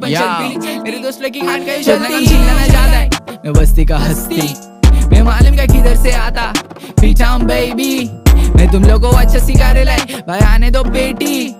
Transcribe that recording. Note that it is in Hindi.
मेरे दोस्त लगी खान का चलना चिल्लाना ज़्यादा है। मैं बस्ती का हस्ती। मैं मालूम क्या किधर से आता। पीछा बेबी मैं तुम लोगों को अच्छा सिखा रहे भाई आने दो बेटी।